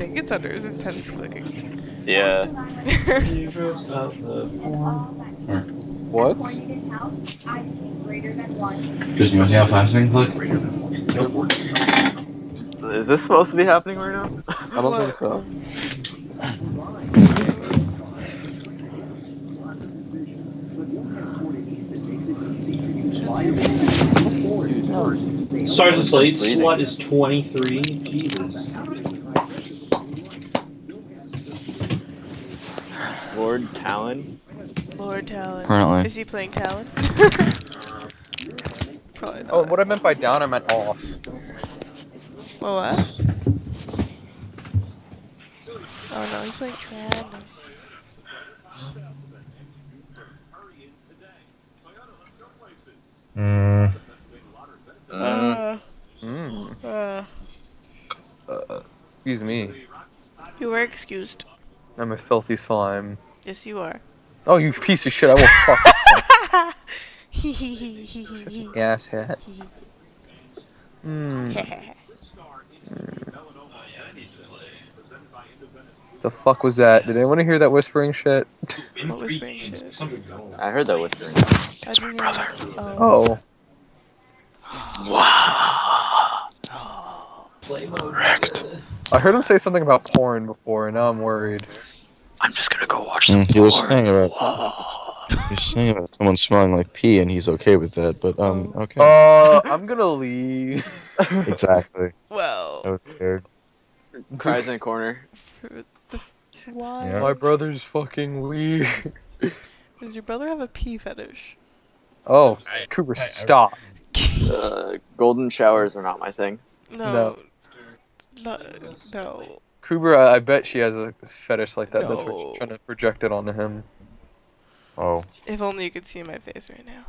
think it's under his intense clicking. Yeah. What? Just noticing how fast I can click? Is this supposed to be happening right now? I don't think so. Sergeant Slade, Bleeding. SWAT is 23. Jesus. Lord Talon. Lord Talon. Currently. Is he playing Talon? Probably not. Oh, what I meant by down, I meant off. Well, what? Oh no, he's playing Trad. Mm. Uh, Mm. uh, Excuse me. you are excused. I'm a filthy slime. Yes, you are. Oh, you piece of shit! I will fuck you, hee hee. ass hat. Hmm. The fuck was that? Did anyone hear that whispering shit? What was brain shit? I heard that whispering. It's my brother. Oh. Oh. Play mode. I heard him say something about porn before, and now I'm worried. I'm just gonna go watch Mm, he was saying about he was saying about someone smelling like pee, and he's okay with that. But um, okay, Uh, I'm gonna leave. exactly. Well, I was scared. Cries in a corner. for why? Yeah. My brother's fucking weird. Does your brother have a pee fetish? Oh, Cooper, stop. Uh, golden showers are not my thing. No. No. No. Cooper, I, I bet she has a fetish like that. That's what No. she's trying to project it onto him. Oh, If only you could see my face right now.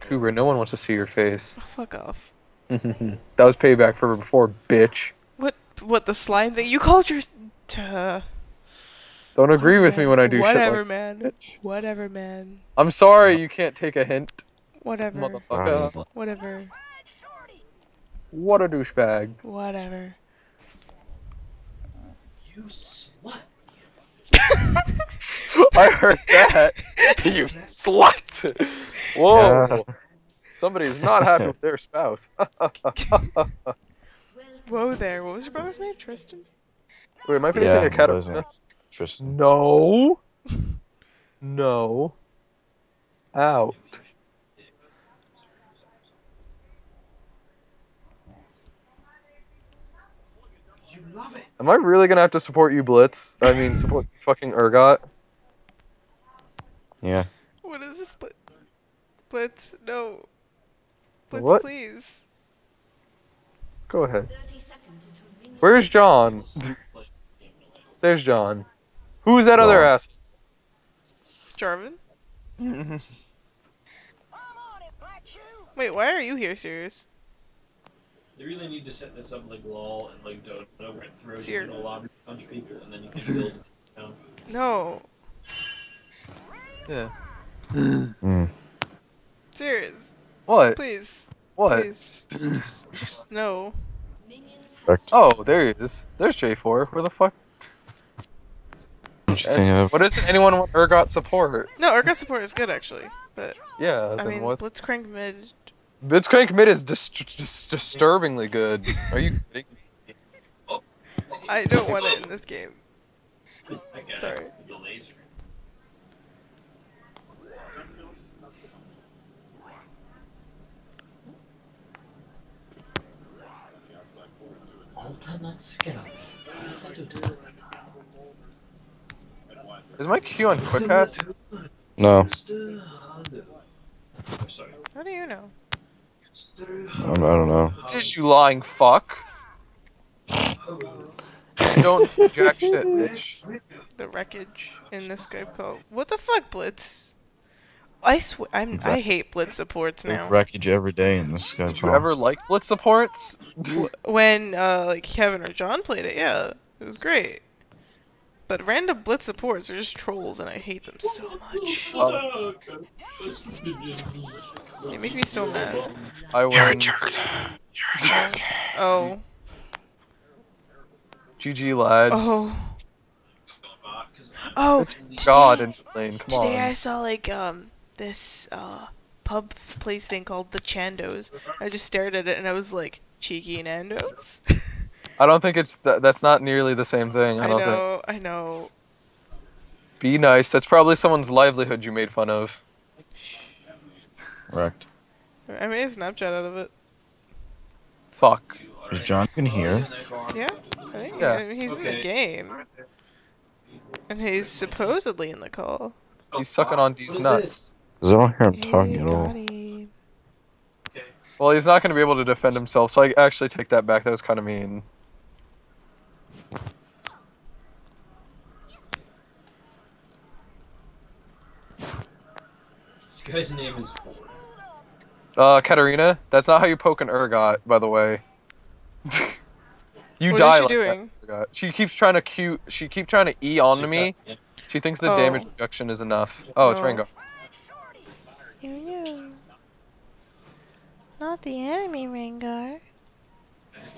Cooper, no one wants to see your face. Oh, fuck off. that was payback for before, bitch. What? What the slime thing? You called your. Uh, Don't agree with me when I do Whatever, shit like man. bitch. Whatever, man. I'm sorry you can't take a hint, Whatever. motherfucker. Whatever. What a douchebag. Whatever. You slut. I heard that. you slut. Whoa. Somebody's not happy with their spouse. Whoa there. What was your brother's name? Tristan? Wait, am I facing Yeah, a cat? it wasn't. Tristan. No. No. Out. You love it. Am I really gonna have to support you, Blitz? I mean, support fucking Urgot? Yeah. What is this? Blitz? Blitz? No. Blitz, What? please. Go ahead. Where's John? There's John. Who's that other John. ass? Jarvin? Wait, why are you here, serious? They really need to set this up like LOL and like Dota, where it throws Here. you in a lobby, punch people, and then you can build. You know? No. Yeah. Mm. Serious. What? Please. What? Please. Just, just, just no. Oh, there he is. There's J4. Where the fuck? Interesting. Uh, What doesn't anyone want Urgot support? No, Urgot support is good actually, but Yeah, I then mean, what? Blitzcrank mid. Blitzcrank mid is dis- dis- disturbingly good. Are you kidding? I don't want it in this game. Just that guy Sorry. with the laser. Alternate skill. Is my Q on quick pass? no. How do you know? I'm, I don't know. Is you lying fuck? Don't jack shit, bitch. The wreckage in this Skype call. What the fuck, Blitz? I swear, I'm. I hate Blitz supports There's now. wreckage every day in this guy. Did you ever like Blitz supports? when uh, like Kevin or John played it, yeah, it was great. But random Blitz supports are just trolls, and I hate them so much. Oh. They make me so mad. I win. Oh, GG lads. Oh. Oh, It's God today- in mid lane. Come Today I saw like um this uh pub place thing called the Chandos. I just stared at it and I was like, cheeky Nandos. I don't think it's that. That's not nearly the same thing. I I don't think. know, I know. Be nice. That's probably someone's livelihood you made fun of. Correct. I made a Snapchat out of it. Fuck. Is John in here? Yeah, I think Yeah. I mean, he's in the game, and he's supposedly in the call. He's sucking on D's What is nuts. this? 'Cause I don't hear him Hey, talking at all. him. Well, he's not going to be able to defend himself, so I actually take that back. That was kind of mean. This guy's name is Ford. Uh, Katarina, that's not how you poke an Urgot, by the way. you What is die she like doing? that. She keeps trying to cue. She keep trying to e onto me. Yeah. She thinks the Oh. damage reduction is enough. Oh, it's Oh. Rango. You knew. Not the enemy, Rengar.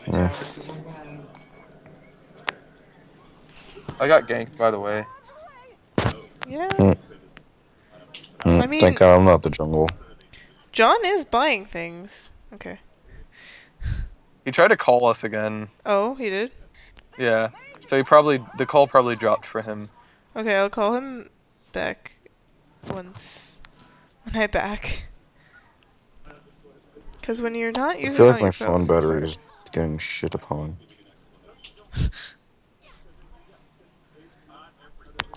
Yeah. I got ganked, by the way. Yeah. Hmm, I mean- Thank God I'm not the jungle. John is buying things. Okay. He tried to call us again. Oh, he did? Yeah. So he probably the call probably dropped for him. Okay, I'll call him back once when I back. Because when you're not I feel like my phone phone, battery is getting shit upon.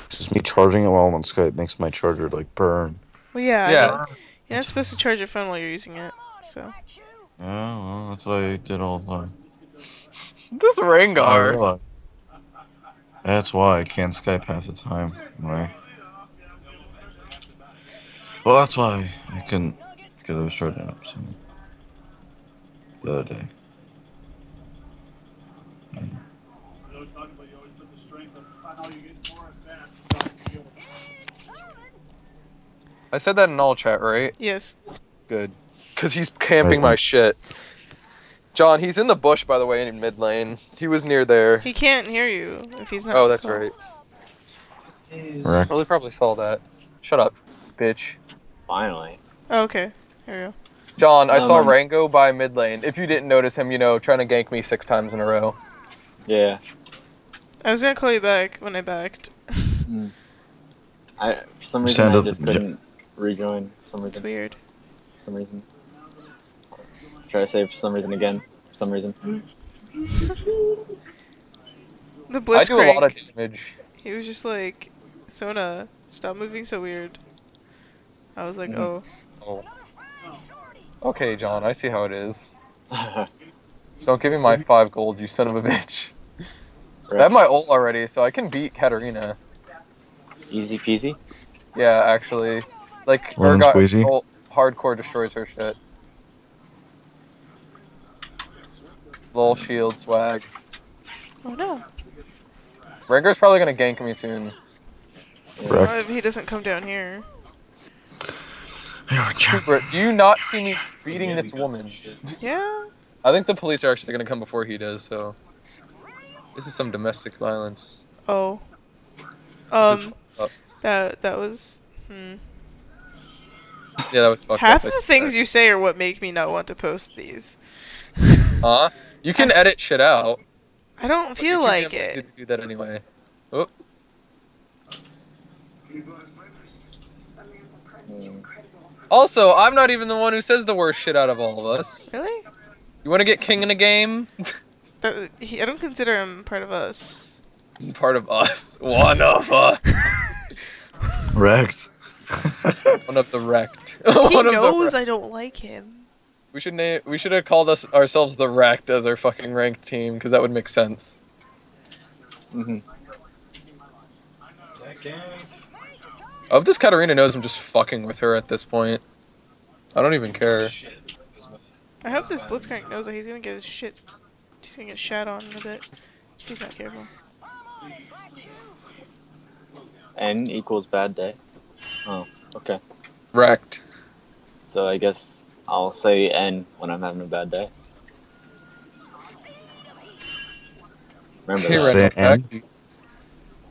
Just me charging it while I'm on Skype makes my charger like burn. Well, yeah. I Yeah. don't- You're not supposed to charge your phone while you're using it. So. Yeah, well, that's what I did all the time. This I Rengar. realize. That's why I can't Skype half the time, right? Well, that's why I couldn't because get those charging up so the other day. I said that in all chat, right? Yes. Good. Cause he's camping my shit. John, he's in the bush by the way in mid lane. He was near there. He can't hear you if he's not. Oh, that's call. right. Correct. Well, he probably saw that. Shut up, bitch. Finally. Oh, okay. Here we go. John, I No, saw no. Rango by mid lane. If you didn't notice him, you know, trying to gank me six times in a row. Yeah. I was gonna call you back when I backed. Mm. I for some reason Sound I just couldn't rejoin. For some It's reason. weird. For some reason. Try to save for some reason again. For some reason. The I do a lot of damage. He was just like, Sona, stop moving so weird. I was like, Mhm. oh. Oh. Okay, John, I see how it is. Don't give me my five gold, you son of a bitch. I have my ult already, so I can beat Katarina. Easy peasy. Yeah, actually. Like, Lemon Urgot squeezy? ult hardcore destroys her shit. Lol shield swag. Oh no. Rengar's probably gonna gank me soon. Correct. If he doesn't come down here? Cooper, do you not see me beating this woman? Yeah. I think the police are actually gonna come before he does, so. This is some domestic violence. Oh. This is Um, fucked that that was. Hmm. Yeah, that was fucked Half up. I of the things that. you say are what make me not want to post these. Huh? You can edit shit out. I don't feel you're like it. to do that anyway. Oh, Mm. Also, I'm not even the one who says the worst shit out of all of us. Really? You want to get king in a game? That, he, I don't consider him part of us. Part of us. One of us. Wrecked. One of the wrecked. He One of the knows wrecked. I don't like him. We should name. We should have called us ourselves the wrecked as our fucking ranked team because that would make sense. Mhm. Of this Katarina knows I'm just fucking with her at this point. I don't even care. I hope this Blitzcrank knows that he's gonna get his shit. He's gonna get shat on in a bit. if He's not careful. N equals bad day. Oh, okay. Wrecked. So I guess I'll say N when I'm having a bad day. Remember Hey, that. Ran- Randall, Sam? back.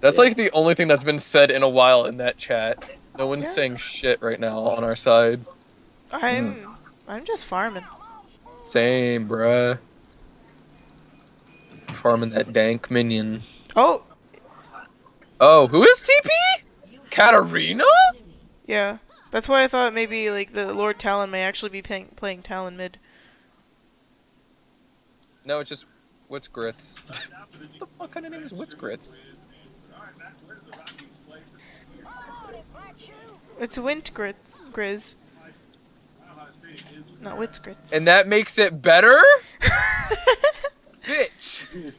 That's like the only thing that's been said in a while in that chat. No one's Yeah. saying shit right now on our side. I'm hmm. I'm just farming. Same, bruh. Farming that dank minion. Oh, Oh, who is TP? Katarina? yeah. That's why I thought maybe like the Lord Talon may actually be playing playing Talon mid. No, it's just Wits Grits. what the fuck kind of name is Wits Grits? It's Wint Grit Grizz. Not Wits Grits. And that makes it better? Bitch.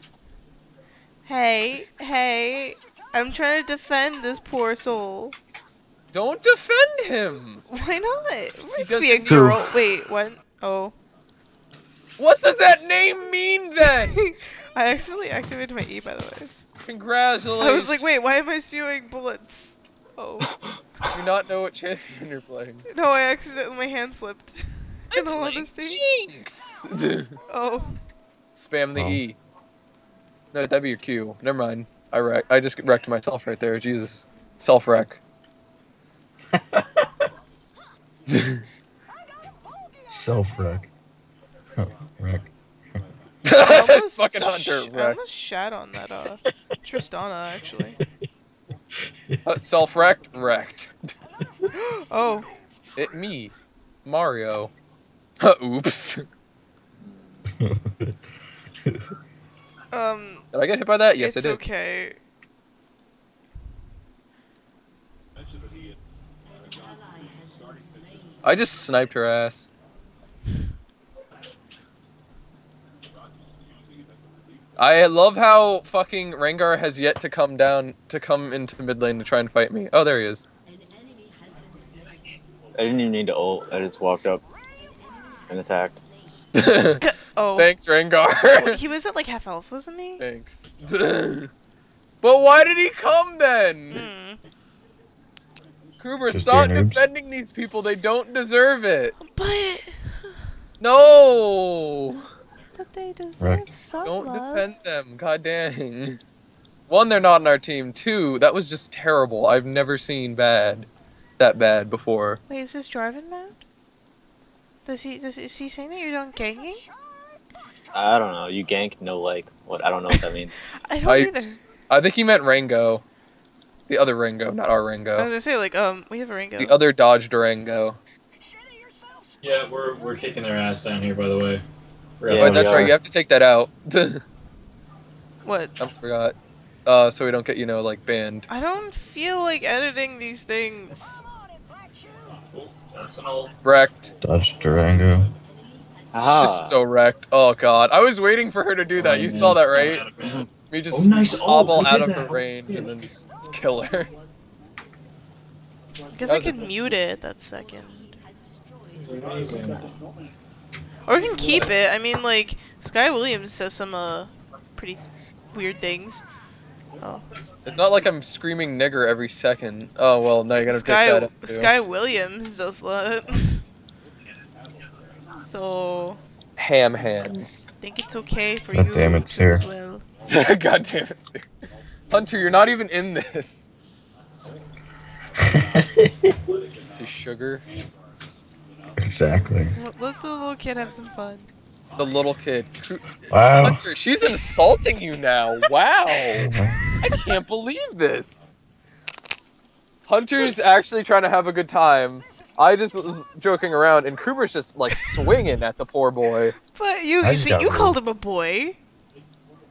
hey, hey. I'm trying to defend this poor soul. Don't defend him. Why not? Rick doesn't be a girl. Wait, what? Oh. What does that name mean then? I accidentally activated my E, by the way. Congratulations. I was like, wait, why am I spewing bullets? Oh. Do not know what champion you're playing. No, I accidentally, my hand slipped. I'm In all playing honesty. Jinx. Oh. Spam the Oh. E. No, that'd be your Q. Never mind. I wreck. I just wrecked myself right there. Jesus. Self wreck. Self wreck. wreck. I That's almost fucking hunter sh- I wreck. almost shat on that, uh, Tristana, actually. Uh, self wrecked. Wrecked. Oh. It me, Mario. Oops. Um, Did I get hit by that? Yes, I did. okay. I just sniped her ass. I love how fucking Rengar has yet to come down to come into mid lane to try and fight me. Oh, there he is. I didn't even need to ult. I just walked up and attacked. Oh. Thanks, Wait, Rengar. he was at like half health, wasn't he? Thanks. but why did he come then? Hmm. Kubra, Just stop being noobs. defending these people. They don't deserve it. But, No. but they deserve Right. some Don't love. defend them. God dang. One, they're not in our team. Two, that was just terrible. I've never seen bad, that bad before. Wait, is this Jarvan mode? Does he, does, is he saying that you're done ganking? I don't know. You gank, no like. What? I don't know what that means. I don't I, either. I think he meant Rango. The other Rango, not our I was Rango. gonna say, like, um, we have a Ringo. The other Dodge Durango. Yeah, we're we're kicking their ass down here, by the way. We're Yeah, Wait, that's are. right. You have to take that out. What? I forgot. Uh, so we don't get you know like banned. I don't feel like editing these things. That's an old. Wrecked. Dodge Durango. Aha. Just so wrecked. Oh god, I was waiting for her to do that. Oh, You man. saw that, right? Out of mana. Me just Oh, nice. Oh, hobble I out did of her that. range and then just kill her. I Guess I can mute it that second. Or we can keep it. I mean, like, Sky Williams says some, uh, pretty weird things. Oh. It's not like I'm screaming nigger every second. Oh well, now you gotta take that. out, too. Sky Williams does that. so, Ham hands. I think it's okay for God you damn it, to Sarah. as well. God damn it, Sir. Hunter. You're not even in this. Piece of sugar. exactly. Let, let the little kid have some fun. The little kid. Wow. Hunter, she's insulting you now. Wow. I can't believe this. Hunter's actually trying to have a good time. I just was joking around, and Kubra's just like swinging at the poor boy. But you, you see, you rude. called him a boy.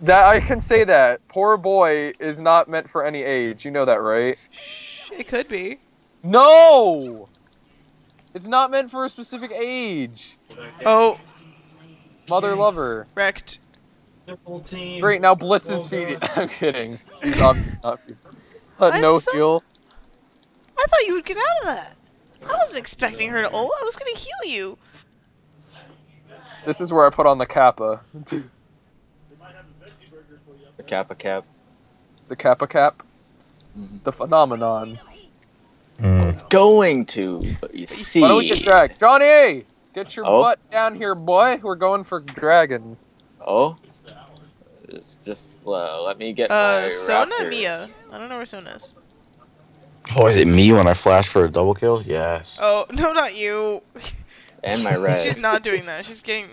That I can say that poor boy is not meant for any age. You know that, right? It could be. No. It's not meant for a specific age. Oh, Mother lover. wrecked. Triple team. Great. Now Blitz is Oh, feeding. I'm kidding. He's obviously not feeding. I'm no so- heal. I thought you would get out of that. I wasn't expecting her to ult. I was gonna heal you. This is where I put on the kappa. The Kappa cap. the kappa cap. Mhm. The phenomenon. Mm. It's going to, but you see. Why don't we get dragged? Johnny! Get your Oh. butt down here, boy. We're going for dragon. Oh. Just Just uh, let me get Uh, my Sona, Raptors. Mia. I don't know where Sona is. Oh, is it me when I flash for a double kill? Yes. Oh no, not you. and my red. She's not doing that. She's getting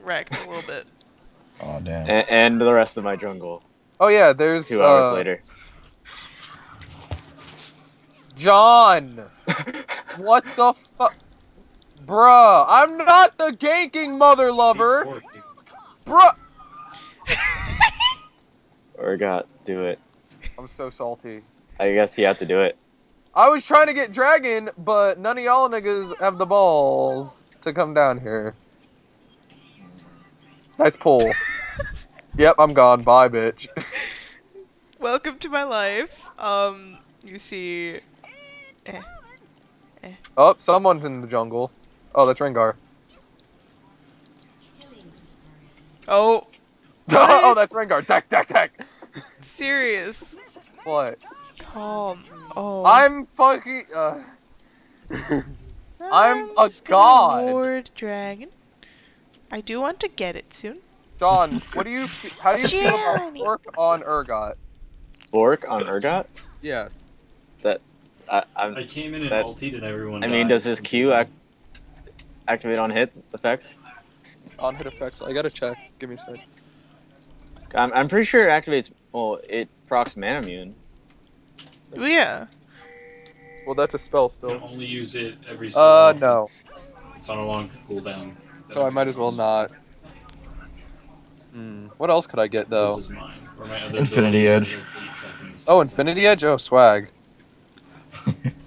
wrecked a little bit. Oh damn. and, and the rest of my jungle. Oh yeah, there's Two hours uh, later. John. What the fuck? Bruh, I'm not the ganking mother lover. Bruh. Or got do it. I'm so salty. I guess you have to do it. I was trying to get dragon, but none of y'all niggas have the balls to come down here. Nice pull. yep, I'm gone. Bye, bitch. Welcome to my life. Um, you see. Eh. Oh, someone's in the jungle. Oh, that's Rengar. Oh, oh, that's Rengar. Tack, tack, tack. serious. What? Calm. Oh. I'm fucking. Uh, I'm a just god. Lord Dragon. I do want to get it soon. John, what do you? How do you feel about Johnny. work on Urgot? Bork on Urgot? Yes. I, I'm, I came in and That- ulted and everyone. I mean, does his Q act, activate on hit effects? On hit effects. I gotta check. Give me a sec. I'm, I'm pretty sure it activates. Well, it procs Manamune. Oh, yeah. Well, that's a spell You can only use it every. so Uh, often. no. It's on a long cooldown. So I might as well not. Hmm. What else could I get though? This is mine. Or my other Infinity Edge. are eight seconds. Oh, Infinity Edge. Oh, swag.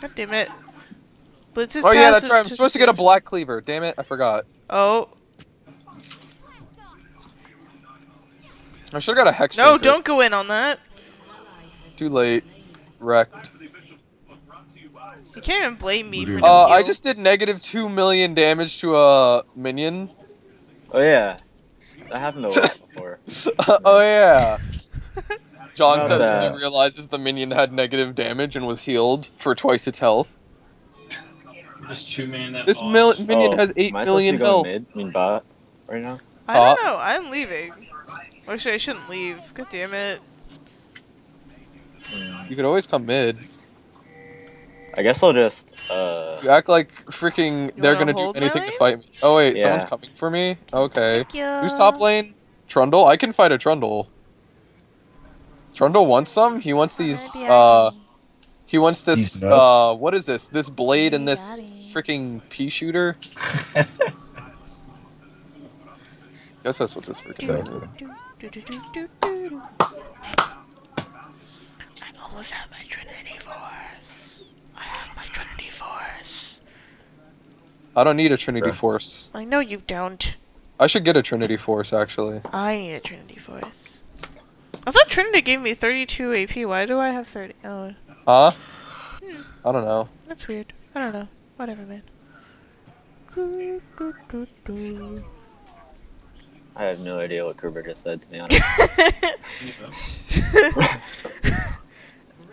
God damn it. Blitz is oh yeah, that's right. I'm supposed to get a black cleaver. Damn it, I forgot. Oh I should have got a hex. no! Shaker. Don't go in on that. Too late. Wrecked. You can't even blame me for Uh, no Uh, I just did negative two million damage to a minion. Oh yeah, that happened a lot before. oh yeah. John Not says as he realizes the minion had negative damage and was healed for twice its health. Just two man that. This boss. mil- minion Oh, has eight am I supposed to million be going health. Mid? I mean bot right now. I don't top. know. I'm leaving. Actually, I shouldn't leave. God damn it. Hmm. You could always come mid. I guess I'll just. Uh, You act like freaking they're gonna do anything to fight me. Oh wait, someone's coming for me? Okay. Thank you. Who's top lane? Trundle? I can fight a Trundle. Trundle wants some? He wants these uh he wants this uh what is this? This blade and this freaking pea shooter? Guess that's what this freaking Exactly. is. I almost have my Trinity Force. I have my Trinity Force. I don't need a Trinity Force. I know you don't. I should get a Trinity Force actually. I need a Trinity Force. I thought Trinity gave me 32 AP. Why do I have 30? Oh, Huh? I don't know. that's weird. I don't know. Whatever, man. Do, do, do, do. I have no idea what Kubra just said to be honest.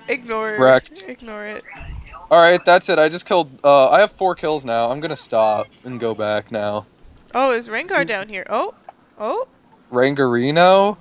Ignore it. Wrecked. Ignore it. Alright, that's it. I just killed uh I have four kills now. I'm gonna stop and go back now. Oh, is Rengar down here? Oh, oh. Rangarino?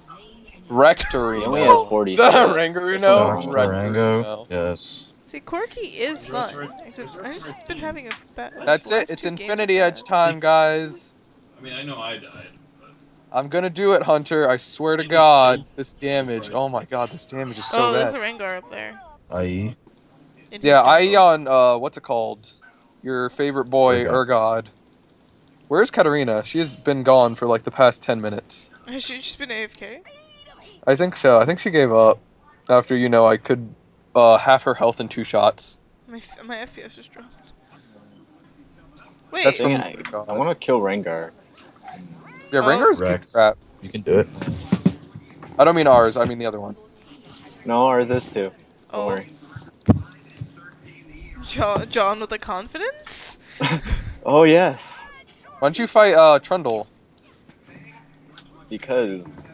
He only has Rectorino. 40. Rangarino? Rango. Rectorino. Yes. See, Corki is fun. of it- Except the I've rest just been having a bad. That's it. It's Infinity Edge time, guys. I mean, I know I died. But I'm gonna do it, Hunter. I swear to God. This damage. Oh my God, this damage is so bad. oh, there's a bad. Rengar up there. IE. Yeah, I jungle. on uh, what's it called? Your favorite boy, Urgot. Urgod. Where's Katarina? She has been gone for like the past ten minutes. Has she just been AFK? I think so. I think she gave up after you know I could uh, half her health in two shots. My f- my FPS just dropped. Wait, That's from. it, God. I want to kill Rengar. Yeah, Oh. Rengar's a piece of crap. You can do it. I don't mean ours. I mean the other one. No, ours is too. Don't oh, worry. John, John with the confidence. Oh yes, Why don't you fight uh, Trundle? because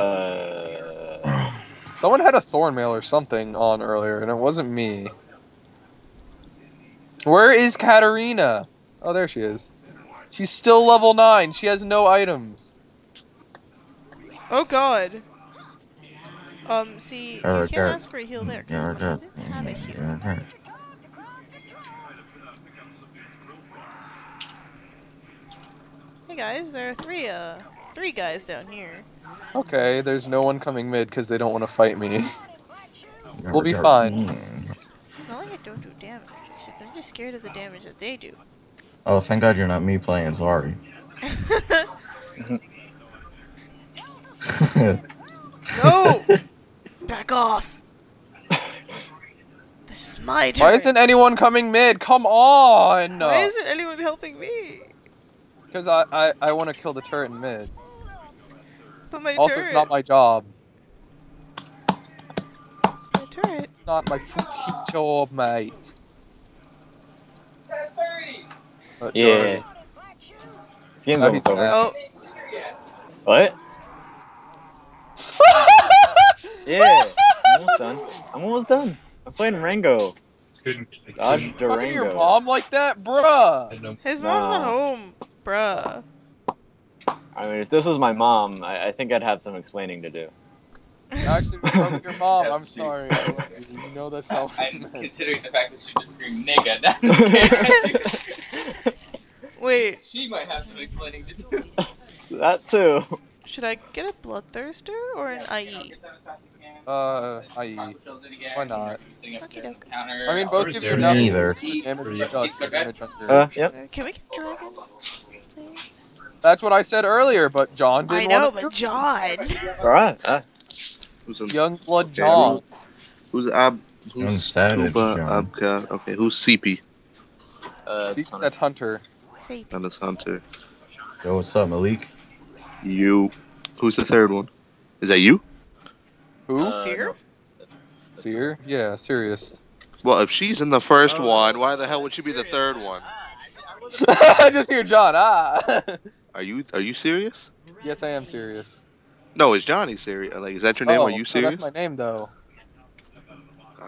uh, Someone had a thorn mail or something on earlier, and it wasn't me. Where is Katarina? Oh, there she is. She's still level 9. She has no items. Oh god. Um, see, you can't God. ask for a heal there, Yeah, because I okay. didn't have a heal. Yeah, Hey guys, there are three, uh, three guys down here. Okay, there's no one coming mid because they don't want to fight me. We'll be fine. It's not like I don't do damage, except I'm just scared of the damage that they do. Oh, thank God you're not me playing. Sorry. no! Back off! This is my turn. Why isn't anyone coming mid? Come on! Why isn't anyone helping me? Because I, I, I want to kill the turret in mid. But my Also, turret. it's not my job. my turret. It's not my fucking job, mate. But, Yeah. This game's That'd almost be over. sad. Oh, What? Yeah. I'm almost done. I'm almost done. I'm playing Rango. Couldn't get the Dodge key. talking to your mom like that, bruh. I had no- his mom's not Nah. home, bruh. I mean, if this was my mom, I, I think I'd have some explaining to do. Actually, talking to your mom. I'm Yes, sorry. You. You know that's how I I'm meant. considering the fact that she just screamed nigga. Wait, she might have some explaining to do. that too. should I get a bloodthirster or an IE? Uh, IE. Why not? Okey-doke. I mean, both Where's of you there? know Neither. damage reduction, damage under. Uh, yep. Can we get dragon? Please. That's what I said earlier, but John didn't I know, want to. but John. Alright. Uh, Who's in Young blood Okay, John. Who's Ab? Young Who's Savage, Tuba John. Abka? Okay, who's CP? uh, See, it's funny. that's Hunter. Say, And it's Hunter. Yo, what's up, Malik? You. Who's the third one? Is that you? Who? Uh, Seer? no. Seer? Yeah, serious. Well, if she's in the first Oh. one, why the hell would she be the third one? I just hear John. Ah. Are you are you serious? yes, I am serious. No, is Johnny serious? Like, is that your name? oh, are you no, serious? that's my name though.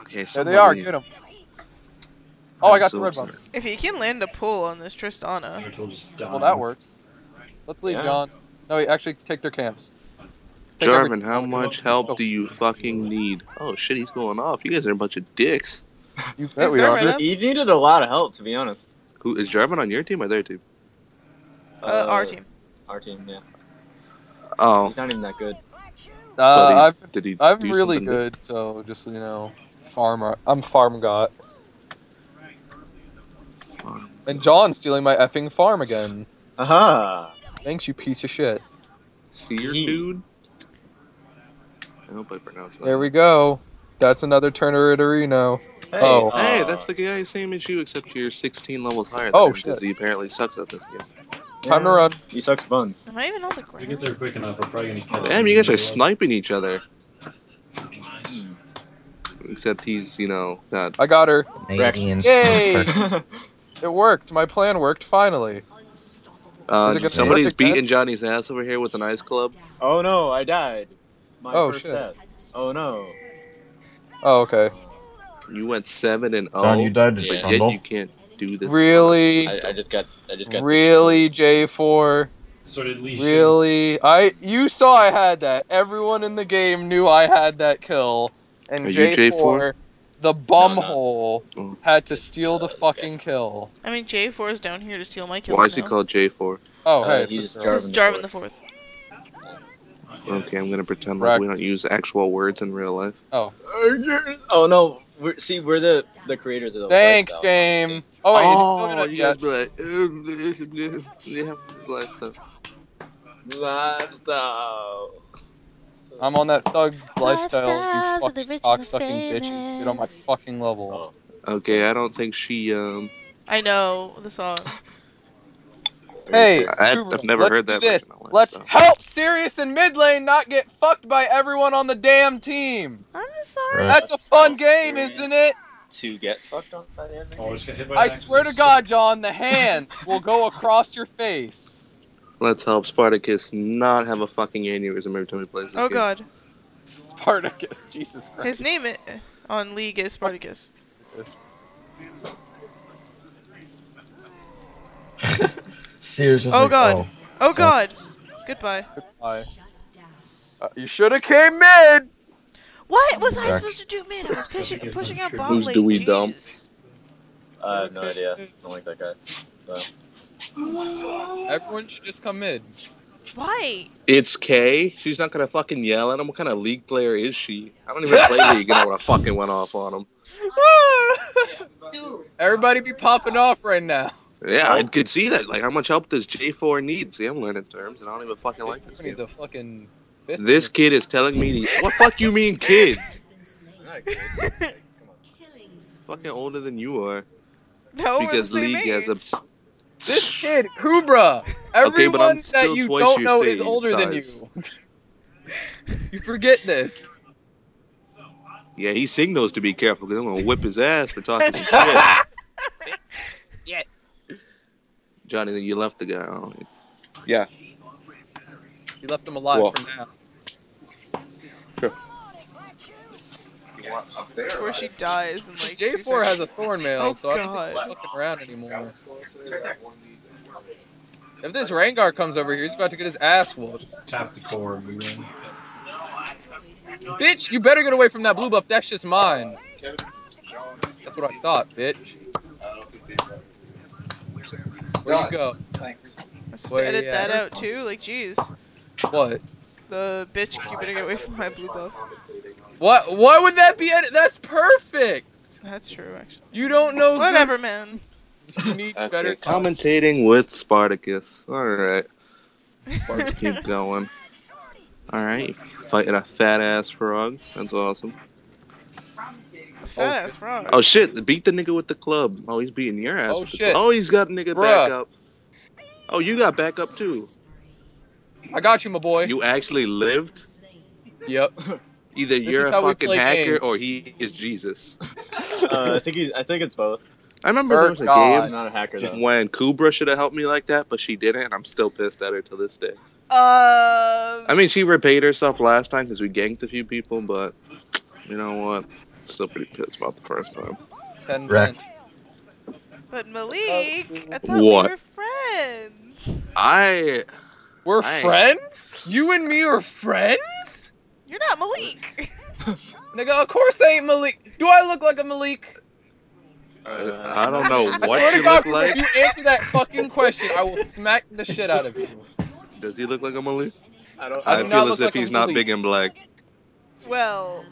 Okay, so they are. Get them. Oh, I got the red sorry. buff. if you can land a pull on this Tristana. Turtle just died. Well, that works. Let's leave, Yeah. John. No, wait, actually, take their camps. Take Jarvan, how much help do you fucking need? Oh shit, he's going off. You guys are a bunch of dicks. You bet we are. red up? You needed a lot of help, to be honest. Who is Jarvan on your team or their team? Uh, our team. Our team, yeah. Oh, He's not even that good. Uh, I've, did he? I'm really something good, so just you know, farmer. I'm farm got. And John's stealing my effing farm again. Aha! Thanks, you piece of shit. Seer He- dude. I hope I pronounced that. There we go. That's another Turner Reno. Hey, Oh. Hey, uh, that's the guy same as you, except you're 16 levels higher. Oh, than him, 'cause shit. He apparently sucks at this game. Time to run. He sucks buns. Am I even on the If we get there quick enough, we're probably gonna kill Damn, him. you guys are sniping each other. Nice. Except he's, you know, not. I got her. Canadian Yay! It worked. My plan worked finally. Uh, Is it gonna somebody's work again? beating Johnny's ass over here with an ice club. oh no, I died. My Oh, first shit. death. Oh no. Oh, okay. You went seven and oh. John, you died to but yet Trundle? you can't do this. Really? I, I just got. I just got. Really, J4? So did Lee. Really? I you saw I had that. Everyone in the game knew I had that kill. And J4, J4? the bumhole, Oh. had to steal the fucking kill. I mean, J4 is down here to steal my kill. Why is he now. called J4? Oh, Uh, hey, it's he's this girl. Because Jarvan the fourth. fourth. Okay, I'm gonna pretend Correct. like we don't use actual words in real life. Oh Oh no. We're, see, we're the the creators of the. Thanks, lifestyle. game. Oh wait, is he still gonna? you Yeah. guys be like, lifestyle. Lifestyle. I'm on that thug lifestyle. Lifestyles You fucking rich and cocksucking bitches. Get on my fucking level. Oh. Okay, I don't think she. Um, I know the song. Hey, I- True, I've never let's heard do that This. version of Let's Lifestyle. help Cearious in mid lane not get fucked by everyone on the damn team. I'm sorry. Right. That's a fun so game, serious. isn't it? To get fucked on by the enemy. Oh, I just got hit by I swear to. God, John, the hand will go across your face. let's help Spartacus not have a fucking aneurysm every time he plays this Oh game. god. Spartacus, Jesus Christ. His name on League is Sears just Oh, like, God. Oh god. Goodbye. Bye. Uh, you should have came mid. What was I supposed to do, man? I was pushing, pushing out bot Who's lane. Dewey jeez. Dump? I have no idea. I don't like that guy. So. Everyone should just come mid. Why? It's Kay. She's not gonna fucking yell at him. What kind of league player is she? I don't even play league and I would have fucking went off on him. Dude. Everybody be popping off right now. Yeah, I could see that. Like, how much help does J4 need? See, I'm learning terms, and I don't even fucking like this. Needs Kid. a fucking fist This kid is telling me, to, what fuck you mean, kid? Fucking older than you are. No, we're because the same league has a. age. This kid, Kubra. Everyone I'm that you don't your know is same older than you. you forget this. Yeah, he signals to be careful because I'm gonna whip his ass for talking some shit. Yeah. Johnny, then you left the guy. Yeah. You left him alive Well. for now. Before she dies in like J4 has a seconds. thorn mail, Oh, so I don't think he's God. fucking around anymore. If this Rengar comes over here, he's about to get his ass whooped. Tap the core, we win. Bitch, you better get away from that blue buff. That's just mine. That's what I thought, bitch. Where'd you go? I supposed Where to edit that out too. Like, jeez, What? the bitch, you better get away from my blue buff. What? Why would that be? Edit? That's perfect. That's true, actually. You don't know. good- Whatever, man. You need better. Okay, commentating with Spartacus. All right, let's keep going. All right, fighting a fat ass frog. That's awesome. Fat ass frog. Oh shit! Beat the nigga with the club. Oh, he's beating your ass. Oh, with the shit. club. Oh, he's got nigga Bruh. back up. Oh, you got back up too. I got you, my boy. You actually lived. Yep. Either This you're a fucking hacker games. or he is Jesus. Uh, I think he, I think it's both. I remember Er, there was a God. I'm not a hacker game though. when Kubra should have helped me like that, but she didn't, and I'm still pissed at her to this day. Uh, I mean, she repaid herself last time because we ganked a few people, but you know what? Still pretty pissed about the first time. Ten, Wrecked. but Malik, I thought What? we were friends. I We're Nice. friends. You and me are friends. You're not Malik. Nigga, of course I ain't Malik. Do I look like a Malik? uh, I don't know I what swear to you God, look like. if you answer that fucking question, I will smack the shit out of you. Does he look like a Malik? I don't. I I, do feel not as look if like a he's not Malik. big and black. well,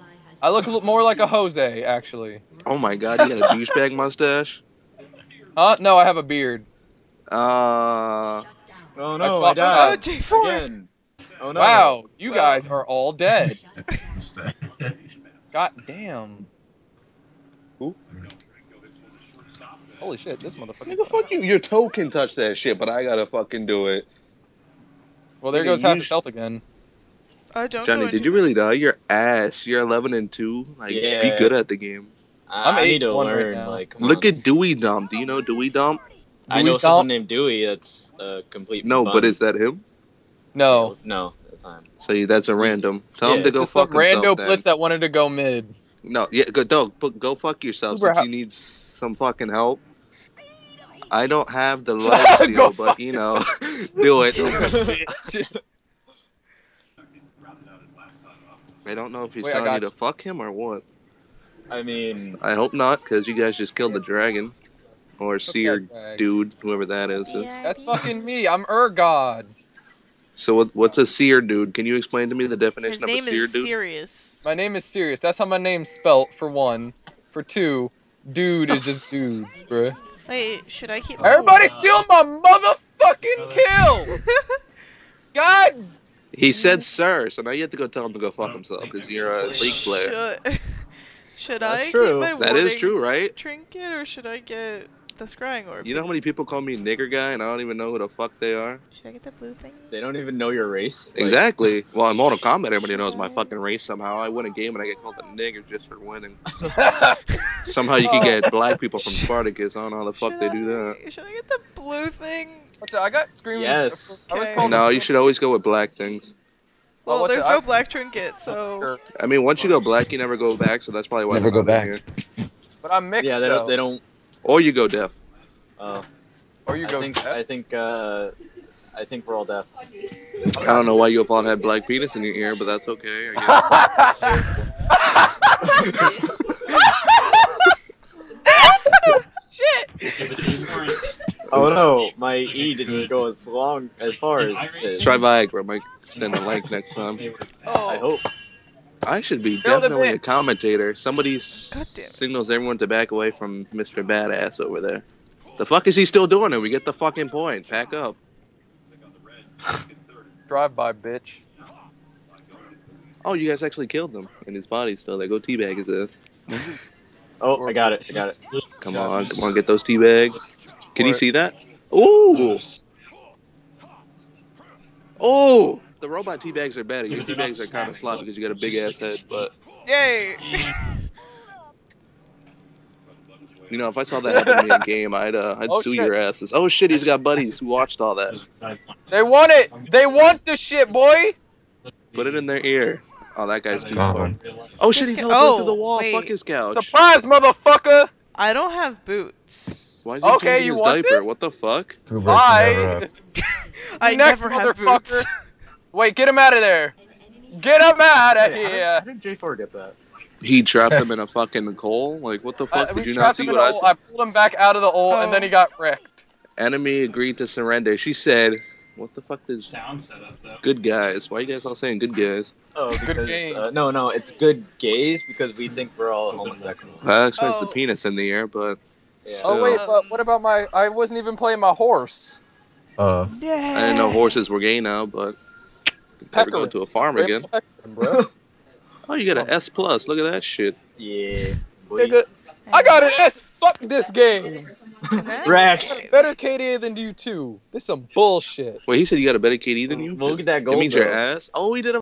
I look more like a Jose, actually. Oh my god, you got a douchebag mustache? Huh? No, I have a beard. Uh, Oh no, I, swapped oh died J4. again. Oh no. Wow, you guys are all dead. God damn. Who? Holy shit, this motherfucker. nigga, fuck you. Your toe can touch that shit, but I gotta fucking do it. Well, there Nigga, goes half you his sh- health again. Uh, don't Johnny, did you really die? Your ass. You're 11 and 2. Like, be good at the game. I, I'm I eight need to and one right learn. now. like, Look on. at Dewey Dump. Do you know Dewey Dump? I Dewey know Dump? someone named Dewey. That's a complete. No, bum. but is that him? No. No, that's not him. So you- that's a random. Tell Yeah, him to This go is some fuck himself. rando then. blitz that wanted to go mid. No, yeah, go, no, but go fuck yourself Uber, since how- you need some fucking help. I don't have the life Go steal, but fuck you know, do it. Bitch. I don't know if he's Wait, telling you to fuck him or what. I mean, I hope not, because you guys just killed the dragon. Or seer drag. dude, whoever that is. is. That's fucking me. I'm Urgod. So what, what's a CearDood? Can you explain to me the His definition of a name seer is dude? Cearious. My name is Cearious. That's how my name's spelt, for one. For two, dude is just dude, bruh. Wait, should I keep? Everybody steal my motherfucking kill! God He said sir, so now you have to go tell him to go fuck himself because you're a league player. Should, should I true. keep my That is warding true, right? trinket or should I get the scrying orb? You know how many people call me nigger guy and I don't even know who the fuck they are? Should I get the blue thing? they don't even know your race. Like, Exactly. Well, in Mortal Kombat, everybody knows my fucking race somehow. I win a game and I get called a nigger just for winning. Somehow you can get black people from Spartacus. I don't know how the fuck Should they I- do that. Should I get the blue thing? What's that? I got screaming. Yes. I was Okay. No, you should always go with black things. Oh, well, Well, there's it- no I- black trinket, so I mean, once you go black, you never go back, so that's probably why. Never they're go back. here. But I'm mixed Yeah, they though. don't. They don't. Or you go deaf. Uh, Or Or you I go. think Cat. I think uh, I think we're all deaf. I don't know why you have all had black penis in your ear, but that's okay. I Give it two points. Oh no, my E didn't go as long as far as. guess. it. Try Viagra. Might extend the length next time. Oh. I hope. I should be Build definitely a bitch. commentator. Somebody s- God damn it. signals everyone to back away from Mr. Badass over there. The fuck is he still doing it? We get the fucking point. Pack up. Drive by, bitch. Oh, you guys actually killed him in his body still. They go teabag his ass. Oh, I got it. I got it. Come on, come on, get those teabags. Can you see that? Ooh! Oh! The robot tea bags are better. Your Yeah, but they're are kind of snapping, sloppy because you got a big Just ass head, but Yay! you know, if I saw that happen to me in game, I'd uh, I'd Oh, sue shit. your asses. Oh shit, he's got buddies who watched all that. They want it. They want the shit, boy. Put it in their ear. Oh, that guy's too Got far. Oh shit, he Okay, teleported oh, through the wall. wait. Fuck his couch. Surprise, motherfucker. I don't have boots. Why is he Okay, changing you his diaper? this? What the fuck? Bye. I Next never have motherfucker. boots. Wait, get him out of there. Get him out of Hey, how, did, here. how did J4 get that? He trapped him in a fucking hole. Like what the fuck? Uh, Did we you not trapped see him in what a I hole. said? I pulled him back out of the hole, and then he Oh. got wrecked. Enemy agreed to surrender. She said, "What the fuck is Sound setup though. good guys? Why are you guys all saying good guys?" Oh, because game. uh, no, no, it's good gays because we think we're all homosexual. That explains the Oh. penis in the air, but Yeah. Oh wait, but what about my? I wasn't even playing my horse. uh, Yeah. I didn't know horses were gay now. But never go Pecker. to a farm again. Rainbow Heckman, bro. Oh, you got an S plus. Look at that shit. Yeah. boy. Nigga, I got an S. Fuck this game. Rash. Better KDA than you too. This is some bullshit. Wait, he said you got a better KD than you. Look at that It gold. means your ass. Oh, he did a